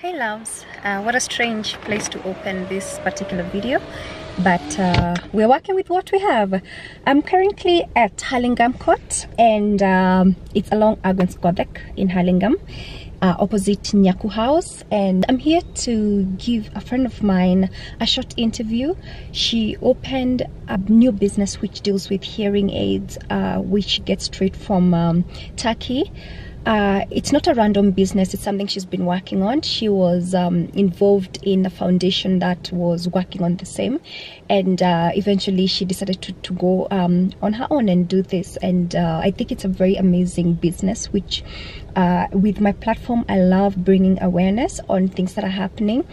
Hey loves, uh, what a strange place to open this particular video but uh, we're working with what we have. I'm currently at Hurlingham Court and um, it's along Argwings Kodhek in Hurlingham uh, opposite Nyaku House and I'm here to give a friend of mine a short interview. She opened a new business which deals with hearing aids uh, which gets straight from um, Turkey uh, it's not a random business. It's something she's been working on. She was um, involved in a foundation that was working on the same. And uh, eventually she decided to, to go um, on her own and do this. And uh, i think it's a very amazing business which uh, with my platform i love bringing awareness on things that are happening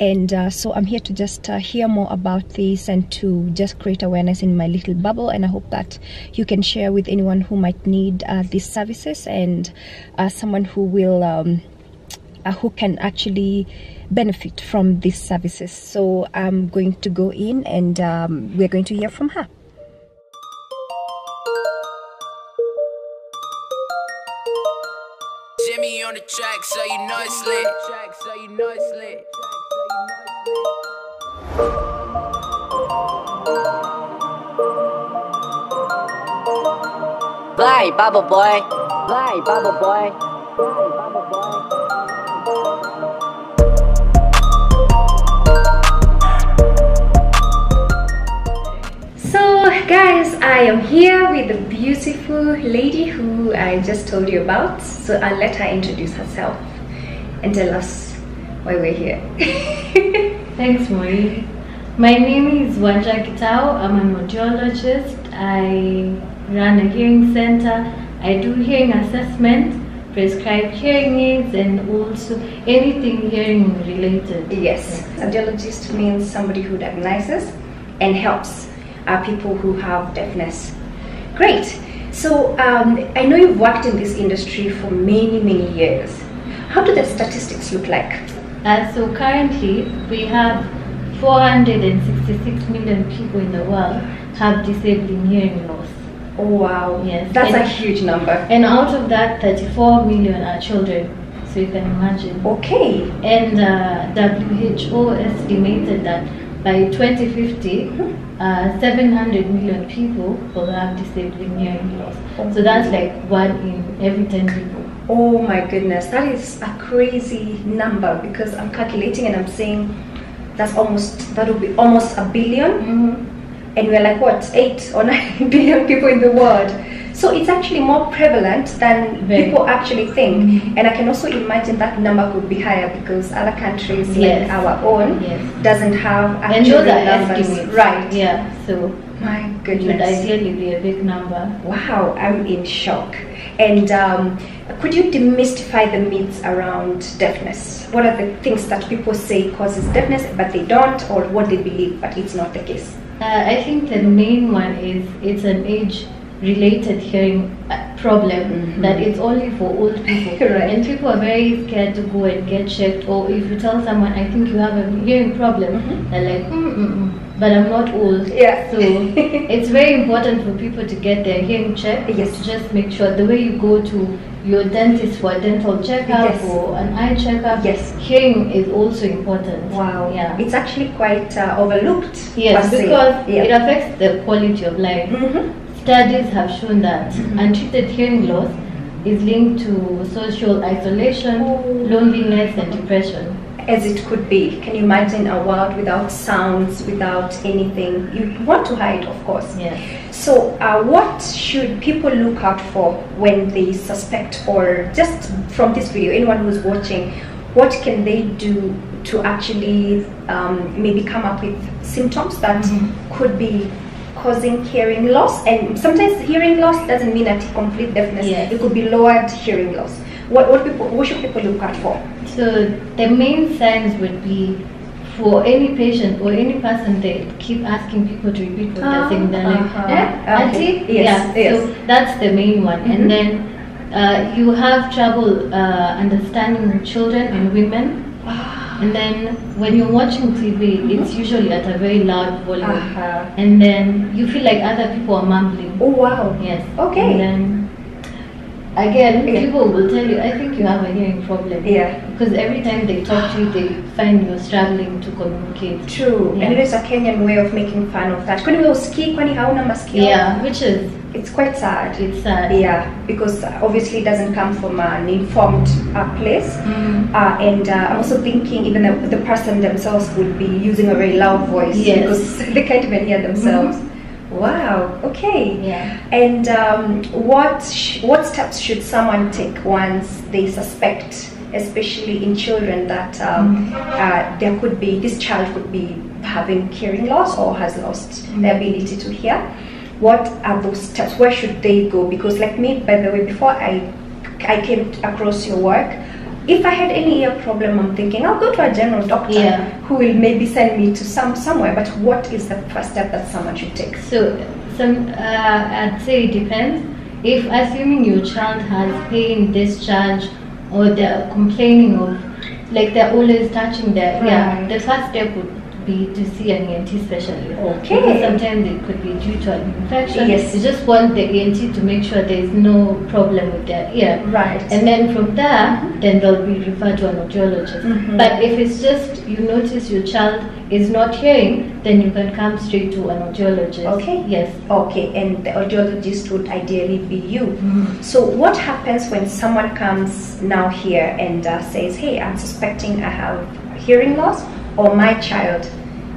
and uh, so i'm here to just uh, hear more about this and to just create awareness in my little bubble. And i hope that you can share with anyone who might need uh, these services and uh, someone who will um, uh, who can actually benefit from these services. So i'm going to go in and um, we're going to hear from her. Jimmy on the track, so you know it's lit. Track, so you know it's lit. Fly, bubble boy. Fly, bubble boy. Fly, bubble boy. So guys, I am here with the beautiful lady who I just told you about. So I'll let her introduce herself and tell us why we're here. Thanks, Maureen. My name is Wanja Kitao. I'm an audiologist. I run a hearing center. I do hearing assessment, prescribe hearing aids, and also anything hearing related. yes, audiologist means somebody who diagnoses and helps uh, people who have deafness. Great. So um, I know you've worked in this industry for many, many years. How do the statistics look like? Uh, so currently, we have 466 million people in the world have disabling hearing loss. Oh wow, Yes. that's a huge number. And out of that, 34 million are children. So you can imagine. Okay, And uh, WHO estimated that by 2050, uh, 700 million people will have disabling hearing loss. So that's like one in every 10 people. Oh my goodness, that is a crazy number because I'm calculating and I'm saying that's almost that will be almost a 1000000000 and we're like what eight or nine billion people in the world. So it's actually more prevalent than Very. people actually think. And I can also imagine that number could be higher because other countries Yes. like our own Yes. doesn't have actual numbers. Right. Yeah. So My it would goodness. ideally be a big number. Wow, I'm in shock. And um, could you demystify the myths around deafness? What are the things that people say causes deafness, but they don't, or what they believe, but it's not the case? Uh, I think the main one is it's an age-related hearing uh, problem Mhm. that it's only for old people, Right. and people are very scared to go and get checked. Or if you tell someone, "I think you have a hearing problem," Mhm. they're like, mm mm mm, "But I'm not old." Yeah. So it's very important for people to get their hearing checked. Yes. To just make sure the way you go to your dentist for a dental checkup Yes. or an eye checkup. Yes. Hearing is also important. Wow. Yeah. It's actually quite uh, overlooked. Yes, because yeah. it affects the quality of life. Mhm. Studies have shown that Mhm. untreated hearing loss is linked to social isolation, Oh. loneliness, and depression. As it could be. Can you imagine a world without sounds, without anything? You want to hide, of course. Yes. So, uh, what should people look out for when they suspect, or just from this video, anyone who's watching, what can they do to actually um, maybe come up with symptoms that Mhm. could be causing hearing loss? And sometimes hearing loss doesn't mean a complete deafness. Yes. It could be lowered hearing loss. What, what people what should people look out for? So the main signs would be for any patient or any person they keep asking people to repeat what they're saying. They're like, Uh-huh. eh, Okay. auntie? Yes, yeah. yes. So that's the main one. Mhm. And then uh, you have trouble uh, understanding children and women. And then when you're watching TV, it's usually at a very loud volume. Uh-huh. And then you feel like other people are mumbling. Oh wow. Yes. Okay. And then again, Yeah. people will tell you, I think you have a hearing problem. Yeah. because every time they talk to you, they find you're struggling to communicate. True. Yeah. And it is a Kenyan way of making fun of that. Kwani wewe usikii kwani hauna masikio? Yeah, which is It's quite sad. it's sad. Yeah, because obviously it doesn't come from an informed uh, place. Mm. Uh, and uh, I'm also thinking even the, the person themselves would be using a very loud voice Yes. because they can't even hear themselves. Wow. Okay. Yeah. And um, what sh- what steps should someone take once they suspect, especially in children, that um, uh, there could be this child could be having hearing loss or has lost the ability to hear? What are those steps? Where should they go? Because, like me, by the way, before I I came across your work. If I had any ear problem, I'm thinking I'll go to a general doctor Yeah. who will maybe send me to some somewhere. But what is the first step that someone should take? So, some uh, I'd say it depends. If assuming your child has pain, discharge, or they're complaining of, like they're always touching their yeah, the first step would be to see an ENT specialist. Okay. Because sometimes it could be due to an infection. Yes. You just want the ENT to make sure there is no problem with their ear. Right. And then from there, then they'll be referred to an audiologist. Mhm. But if it's just you notice your child is not hearing, then you can come straight to an audiologist. Okay. Yes. Okay, and the audiologist would ideally be you. So, what happens when someone comes now here and uh, says, Hey, I'm suspecting I have hearing loss, or my child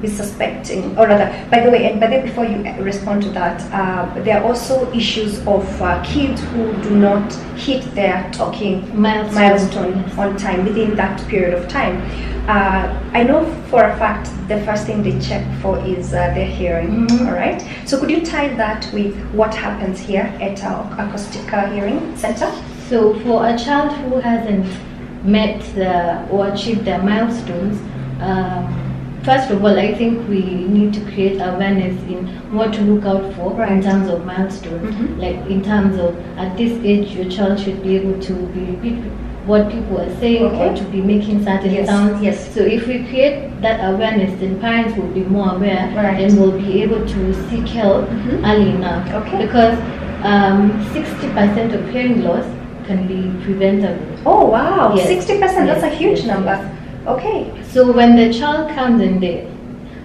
is suspecting, or rather, by the way, and by the way, before you respond to that, uh, there are also issues of uh, kids who do not hit their talking Milestone. milestone Yes. on time within that period of time. Uh, I know for a fact the first thing they check for is uh, their hearing. Mhm. All right. So could you tie that with what happens here at our acoustic uh, hearing center? So for a child who hasn't met the, or achieved their milestones, um, first of all, I think we need to create awareness in what to look out for in terms of milestones. Mhm. Like in terms of at this age, your child should be able to be repeat what people are saying Okay. or to be making certain Yes, sounds. yes. So if we create that awareness, then parents will be more aware Right. and will be able to seek help Mhm. early enough. Okay. Because um, 60% of hearing loss can be preventable. Oh wow, Yes. sixty percent. That's a huge yes, number. Okay. So when the child comes and the,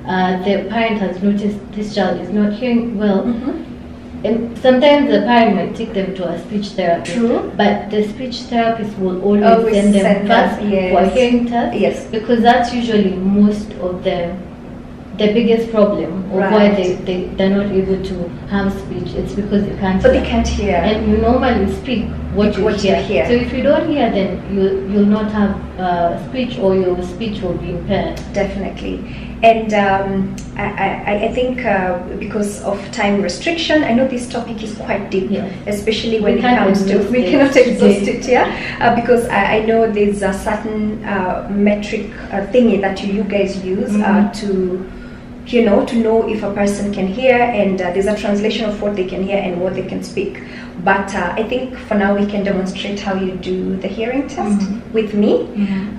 uh, the parent has noticed this child is not hearing well, Mhm. and sometimes the parent might take them to a speech therapist. True. But the speech therapist will always, Always send them send them, first for yes. a hearing test. Yes. Because that's usually most of the the biggest problem of why they, they, they're not able to have speech. It's because they can't But they can't hear. And you normally speak what you, What you hear. hear. So if you don't hear, then you you'll not have uh, speech, or your speech will be impaired. Definitely. And um, I, I, I think uh, because of time restriction, I know this topic is quite deep, especially when We it comes to we it cannot exhaust it here uh, because I, I know there's a certain uh, metric uh, thingy that you, you guys use uh, Mhm. to you know to know if a person can hear and uh, there's a translation of what they can hear and what they can speak but uh, i think for now we can demonstrate how you do the hearing test Mhm. with me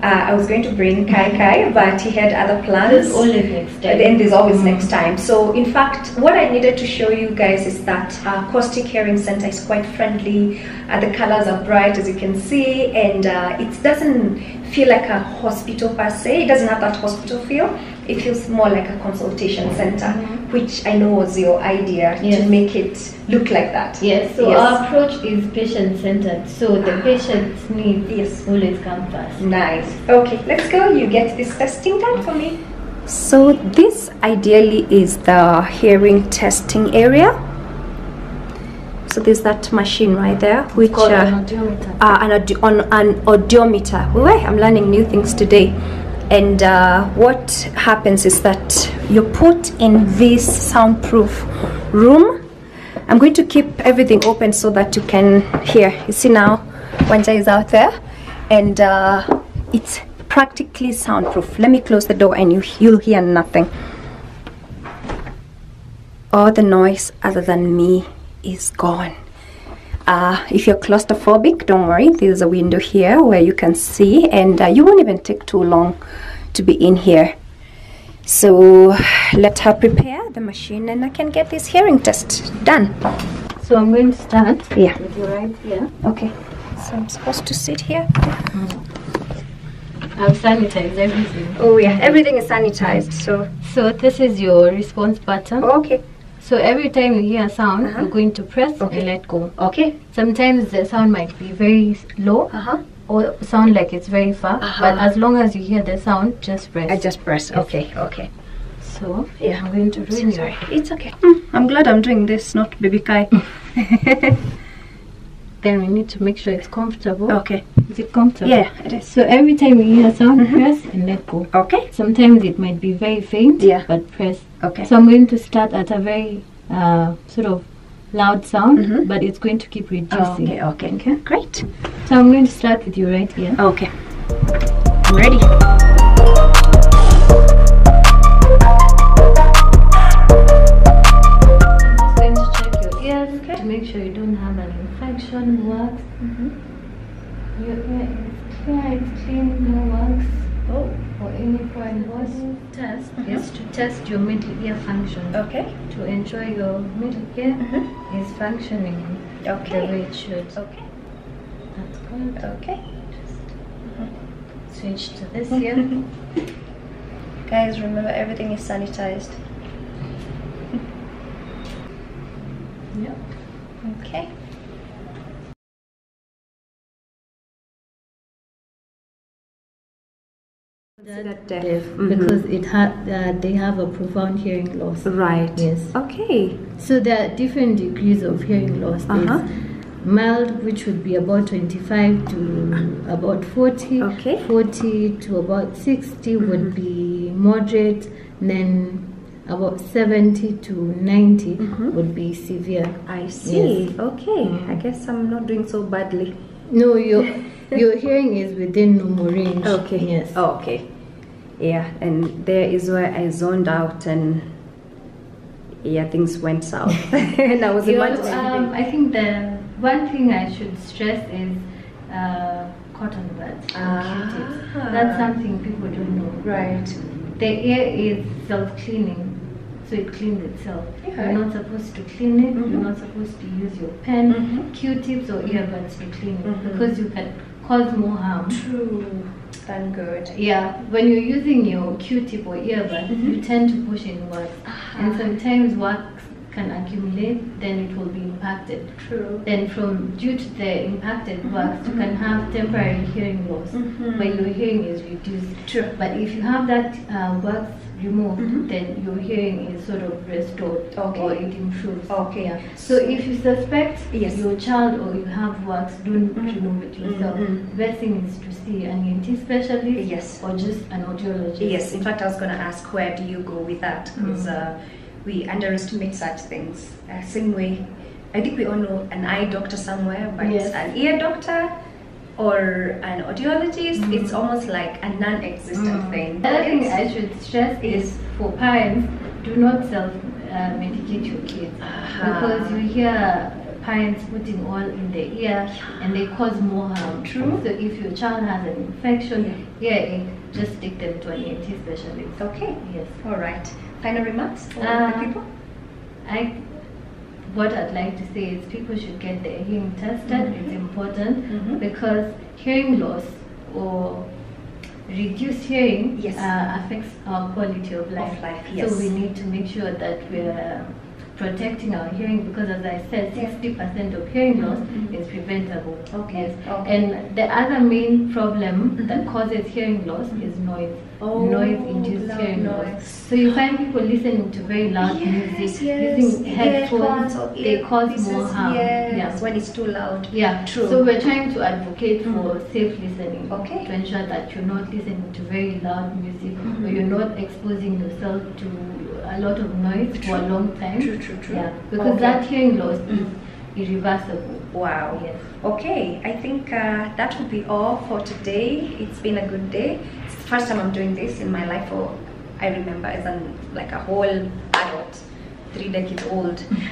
uh, i was going to bring kai kai but he had other plans There's always next time. then there's always Mhm. next time. So, in fact, what I needed to show you guys is that uh, Acoustic Hearing Center is quite friendly. Uh, the colors are bright, as you can see, and uh, it doesn't feel like a hospital per se. It doesn't have that hospital feel. It feels more like a consultation center, Mhm. which I know was your idea Yes. to make it look like that. Yes, so Yes. our approach is patient centered. So the patient's needs Yes. always come first. Nice. Okay, let's go. You get this testing done for me. So this ideally is the hearing testing area. So there's that machine right there, which uh, an audiometer. uh, an, audi- on an audiometer. Well, I'm learning new things today. And uh, what happens is that you're put in this soundproof room. I'm going to keep everything open so that you can hear. You see now, Wanja is out there, and uh, it's practically soundproof. Let me close the door, and you you'll hear nothing. All the noise other than me is gone. Uh, if you're claustrophobic, don't worry. There's a window here where you can see, and uh, you won't even take too long to be in here. So let her prepare the machine, and I can get this hearing test done. So I'm going to start Yeah. with you right here. Okay. So I'm supposed to sit here. I've sanitized everything. Oh yeah, everything is sanitized. So So this is your response button. okay, So every time you hear a sound, Uh-huh. you're going to press Okay. and let go. okay. Sometimes the sound might be very low Uh huh. or sound like it's very far, Uh-huh. but as long as you hear the sound, just press. I just press. Okay, okay. so Yeah. I'm going to Oops, ruin sorry. It's okay. Mm, I'm glad I'm doing this, not baby Kai. Then we need to make sure it's comfortable. okay. Is it comfortable? Yeah, it is. So every time you hear a sound, Mhm. press and let go. Okay. Sometimes it might be very faint, Yeah. but press. Okay. So I'm going to start at a very uh, sort of loud sound, Mhm. but it's going to keep reducing. okay, okay, okay. Great. So I'm going to start with you right here. Okay. I'm ready. Body. Test is to test your middle ear function Okay. to ensure your middle ear Mhm. is functioning the Okay. way it should. Okay. That's good. Okay. Just Switch to this ear. Guys, remember everything is sanitized. yep. Okay. Considered deaf. Deaf Mhm. because it ha- uh, they have a profound hearing loss. Right. Yes. Okay. So there are different degrees of hearing loss. There's Uh-huh. mild, which would be about 25 to about 40. Okay. 40 to about 60 would be moderate. Then about 70 to 90 Mhm. would be severe. I see. Yes. Okay. Mm. I guess I'm not doing so badly. No, your your hearing is within normal range. Okay. Yes. Oh, okay. Yeah, and there is where I zoned out and yeah, things went south. and I was You um, I think the one thing I should stress is uh, cotton buds. Ah. Q-tips. That's something people don't know. right. The ear is self-cleaning, so it cleans itself. Okay. You're not supposed to clean it. Mhm. You're not supposed to use your pen, Mhm. Q-tips, or earbuds to clean it Mhm. because you can cause more harm. True. God. Yeah, when you're using your Q-tip or earbud, Mhm. you tend to push in wax, and sometimes wax can accumulate. Then it will be impacted. True. Then from due to the impacted wax, you can have temporary hearing loss, mm-hmm. but your hearing is reduced. True. But if you have that uh, wax removed, Mhm. then your hearing is sort of restored Okay. or it improves. Okay. Yeah. So if you suspect Yes. your child or you have wax, don't Mhm. remove it yourself. Mhm. Best thing is to see an ENT specialist Yes. or just an audiologist. Yes, in fact, I was going to ask where do you go with that? Because Mm. uh, we underestimate such things. Uh, same way, I think we all know an eye doctor somewhere, but Yes. an ear doctor or an audiologist, Mm. it's almost like a non existent Mm. thing. The other thing I should stress is for parents, do not self uh, medicate your kids Ah. because you hear parents putting oil in their ear and they cause more harm. True. So if your child has an infection, earache, just take them to an ENT specialist. Okay. Yes. All right. Final remarks for Uh, the people? I what I'd like to say is people should get their hearing tested. Mhm. It's important Mhm. because hearing loss or reduced hearing Yes. uh, affects our quality of life. Of life, yes. So we need to make sure that we're protecting our hearing because as I said, 60% of hearing loss Mhm. is preventable. Okay, Yes. okay. And the other main problem Mhm. that causes hearing loss is noise. Oh, noise induced hearing noise. loss. So you find people listening to very loud Yes, music, yes. using headphones, they cause more harm. Yes, Yeah. when it's too loud. Yeah, True. So we're trying to advocate for Mhm. safe listening Okay. to ensure that you're not listening to very loud music or Mhm. you're not exposing yourself to a lot of noise for a long time. True, true, true. Yeah, because Okay. that hearing loss Mhm. is irreversible. Wow. Yes. Okay, I think uh, that would be all for today. It's been a good day. First time I'm doing this in my life, or I remember as an like a whole adult, three decades old.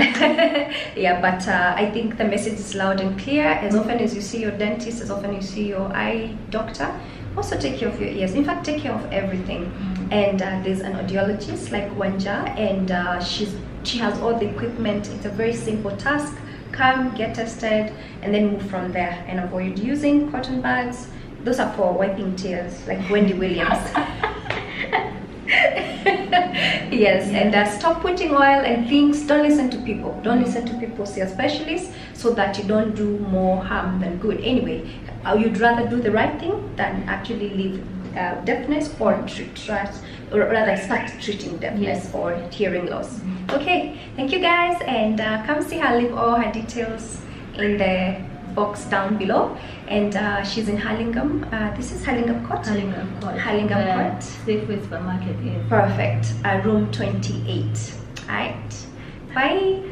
yeah, but uh, I think the message is loud and clear. As often as you see your dentist, as often you see your eye doctor, also take care of your ears. In fact, take care of everything. And uh, there's an audiologist like Wanja, and uh, she's she has all the equipment. It's a very simple task. Come, get tested, and then move from there. And avoid using cotton buds. Those are for wiping tears, like Wendy Williams. yes, and uh, stop putting oil and things. Don't listen to people. Don't listen to people. See a specialist so that you don't do more harm than good. Anyway, uh, you'd rather do the right thing than actually leave uh, deafness or tr- try, or rather start treating deafness Yes. or hearing loss. Okay, thank you guys, and uh, come see her. Leave all her details in the box down below. And uh, she's in Hurlingham. Uh, this is Hurlingham Court. Hurlingham Court. Hurlingham where Court. Safeway supermarket is. Perfect. Uh, room 28. Alright. Bye.